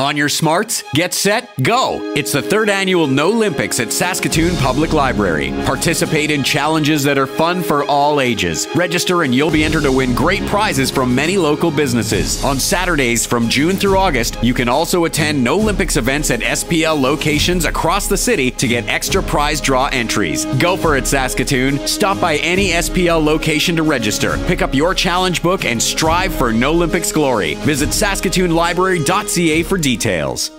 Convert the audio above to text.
On your smarts, get set, go! It's the third annual Knowlympics at Saskatoon Public Library. Participate in challenges that are fun for all ages. Register and you'll be entered to win great prizes from many local businesses. On Saturdays from June through August, you can also attend Knowlympics events at SPL locations across the city to get extra prize draw entries. Go for it, Saskatoon! Stop by any SPL location to register. Pick up your challenge book and strive for Knowlympics glory. Visit saskatoonlibrary.ca for details details.